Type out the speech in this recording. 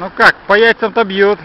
Ну как, по яйцам-то бьют.